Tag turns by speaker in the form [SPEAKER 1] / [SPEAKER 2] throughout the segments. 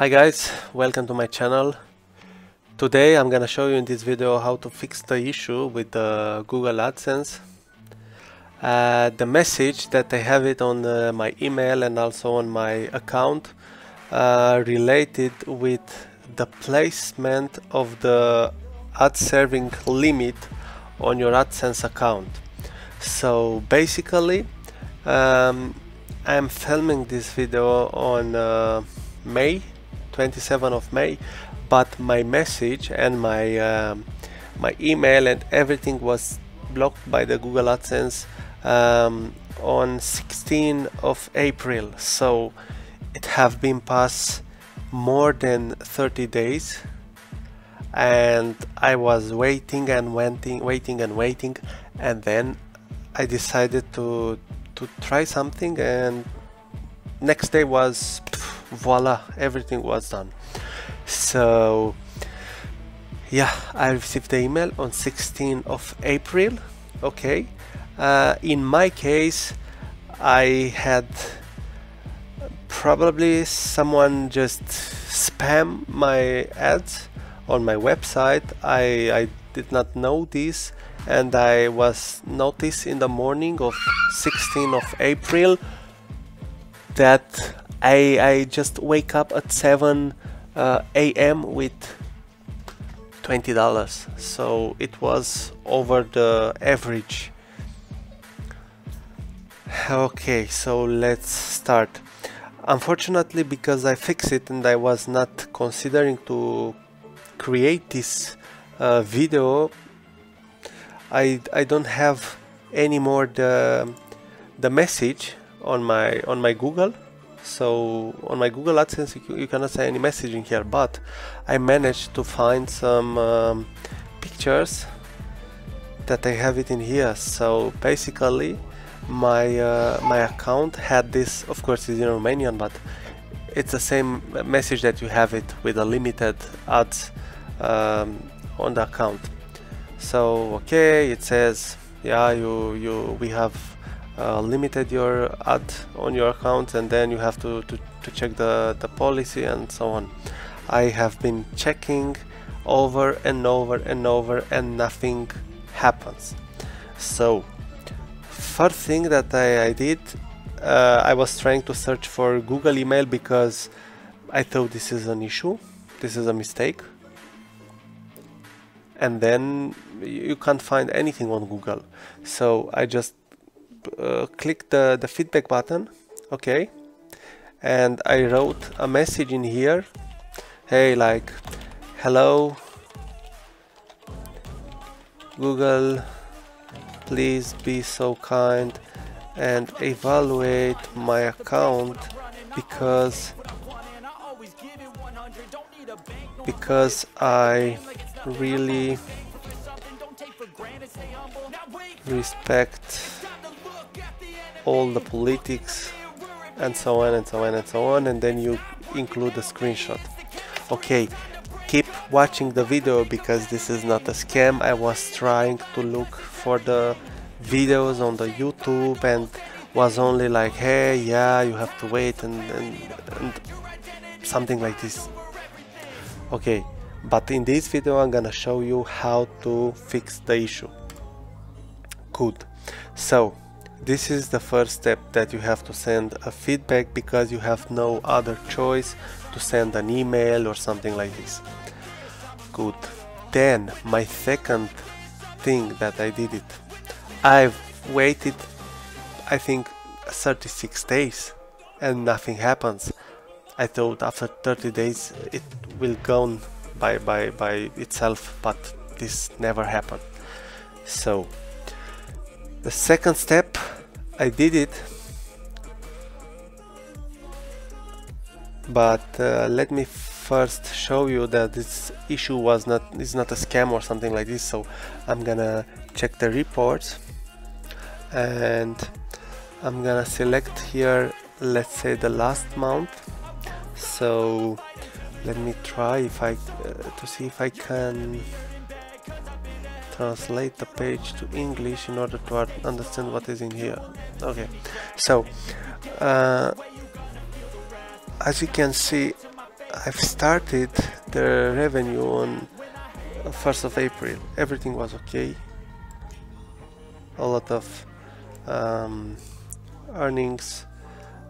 [SPEAKER 1] Hi guys, welcome to my channel. Today I'm gonna show you in this video how to fix the issue with the Google AdSense. Uh, the message that I have it on uh, my email and also on my account uh, related with the placement of the ad serving limit on your AdSense account. So basically um, I'm filming this video on uh, May 27 of May but my message and my um, my email and everything was blocked by the Google AdSense um, on 16 of April. So it have been past more than 30 days and I was waiting and waiting waiting and waiting and then I decided to to try something and next day was voila everything was done. So yeah I received the email on 16th of April okay? Uh, in my case I had probably someone just spam my ads on my website. I, I did not know this and I was noticed in the morning of 16th of April that I, I just wake up at 7 uh, a.m. with $20 so it was over the average. Okay so let's start. Unfortunately because I fixed it and I was not considering to create this uh, video I, I don't have anymore the the message on my on my Google. So on my Google AdSense you, you cannot say any messaging here but I managed to find some um, pictures that I have it in here. So basically my uh, my account had this of course it's in Romanian but it's the same message that you have it with a limited ads um, on the account. So okay it says yeah you you we have uh, limited your ad on your account and then you have to, to, to check the, the policy and so on. I have been checking over and over and over and nothing happens. So first thing that I, I did uh, I was trying to search for Google email because I thought this is an issue this is a mistake. And then you can't find anything on Google. So I just uh, clicked the, the feedback button, okay, and I wrote a message in here, hey, like, hello, Google, please be so kind and evaluate my account because because I really respect all the politics and so on and so on and so on and then you include a screenshot. Okay keep watching the video because this is not a scam. I was trying to look for the videos on the YouTube and was only like hey yeah you have to wait and, and, and something like this. Okay but in this video I'm gonna show you how to fix the issue. Good. So this is the first step that you have to send a feedback because you have no other choice to send an email or something like this. Good. Then my second thing that I did it I've waited I think 36 days and nothing happens. I thought after 30 days it will go by, by, by itself but this never happened. So the second step I did it. But uh, let me first show you that this issue was not is not a scam or something like this so I'm gonna check the reports. And I'm gonna select here let's say the last month. So let me try if I uh, to see if I can translate the page to English in order to understand what is in here okay. So uh, as you can see I've started the revenue on 1st of April. Everything was okay. A lot of um, earnings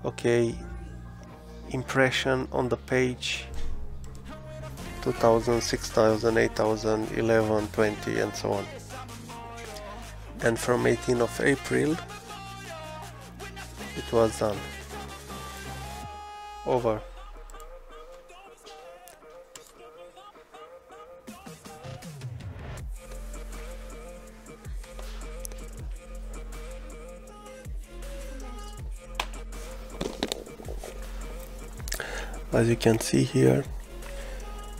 [SPEAKER 1] okay. Impression on the page 2000 6000 8000 11 20 and so on. And from 18th of April it was done. Over. As you can see here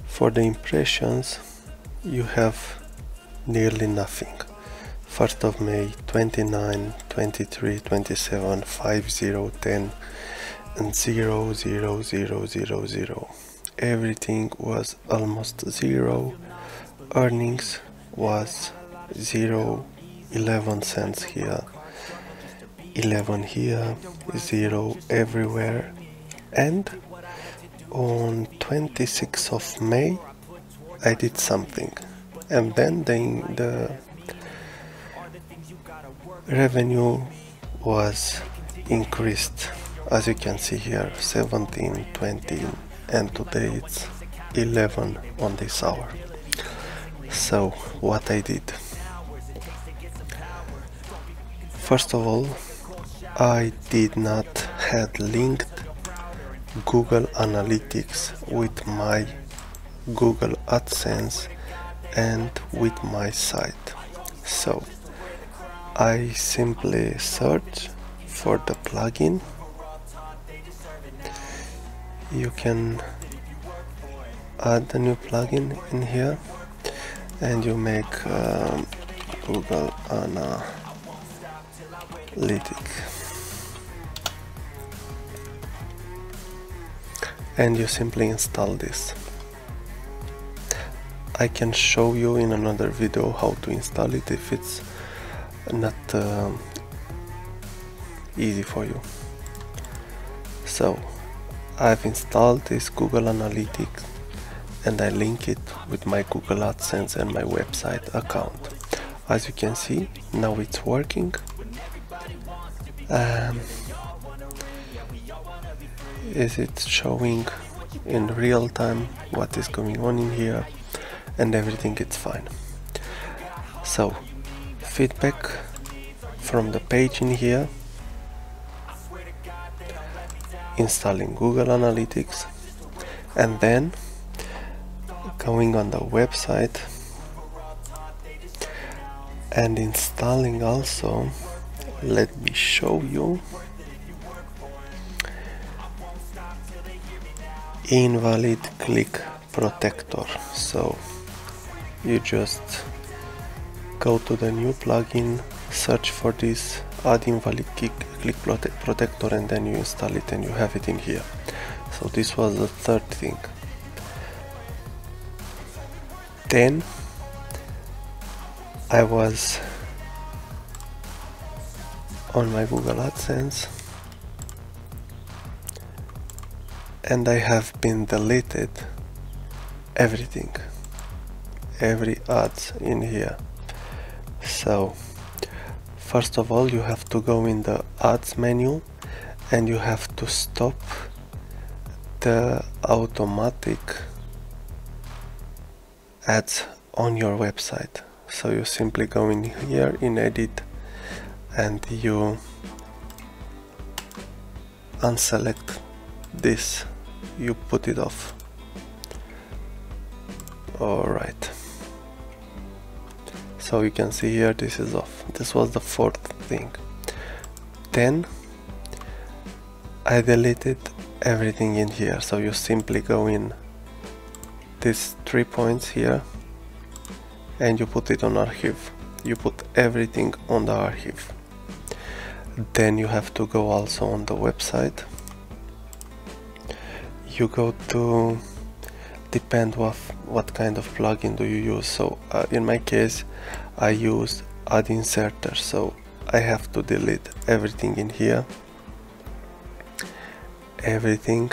[SPEAKER 1] for the impressions you have nearly nothing 1st of May 29 23 27 5 0 10 and 0 0 0 0 0 everything was almost zero. Earnings was 0 11 cents here 11 here 0 everywhere. And on 26th of May I did something. And then the, the revenue was increased as you can see here 17 20 and today it's 11 on this hour so what I did first of all I did not had linked Google Analytics with my Google AdSense and with my site. So I simply search for the plugin. You can add a new plugin in here and you make um, Google Analytics. and you simply install this. I can show you in another video how to install it if it's not uh, easy for you. So I've installed this Google Analytics and I link it with my Google AdSense and my website account. As you can see now it's working. Um, is it showing in real time what is going on in here and everything is fine so feedback from the page in here. Installing Google Analytics. And then going on the website and installing also. Let me show you. Invalid click protector. So you just go to the new plugin search for this add invalid click, click prote protector and then you install it and you have it in here. So this was the third thing. Then I was on my Google AdSense and I have been deleted everything every ads in here so first of all you have to go in the ads menu and you have to stop the automatic ads on your website. So you simply go in here in edit and you unselect this. You put it off. Alright so you can see here this is off. This was the fourth thing. Then I deleted everything in here. So you simply go in these three points here and you put it on archive. You put everything on the archive. Then you have to go also on the website. You go to depend what what kind of plugin do you use. So uh, in my case I use ad inserter. So I have to delete everything in here. Everything.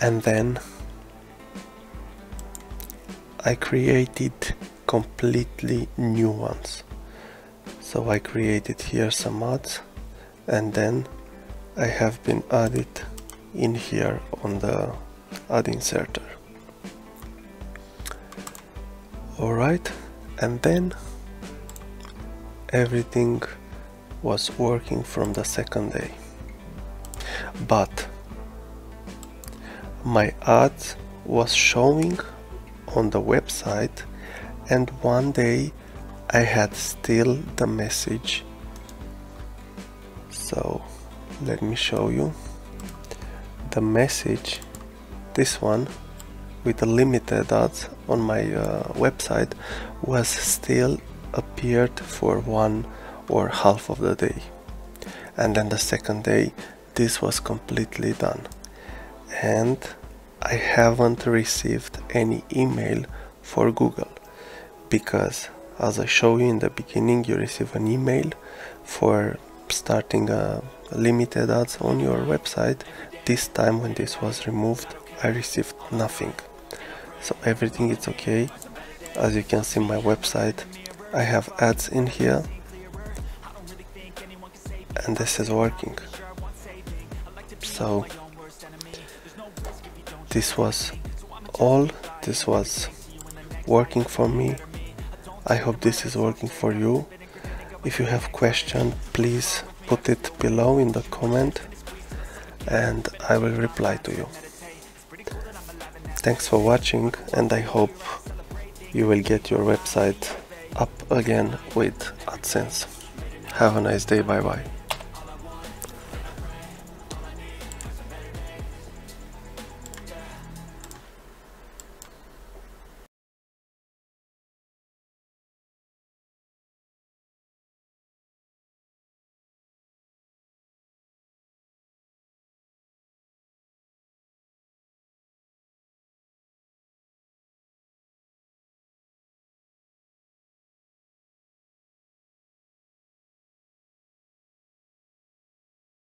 [SPEAKER 1] And then I created completely new ones. So I created here some ads and then I have been added in here on the ad inserter. Alright and then everything was working from the second day. But my ads was showing on the website and one day I had still the message. So let me show you. The message this one with the limited ads on my uh, website was still appeared for one or half of the day. And then the second day this was completely done. And I haven't received any email for Google because as I show you in the beginning you receive an email for starting a limited ads on your website this time when this was removed I received nothing. So everything is okay. As you can see my website I have ads in here. And this is working. So this was all. This was working for me. I hope this is working for you. If you have question please put it below in the comment and I will reply to you thanks for watching and I hope you will get your website up again with AdSense. Have a nice day. Bye bye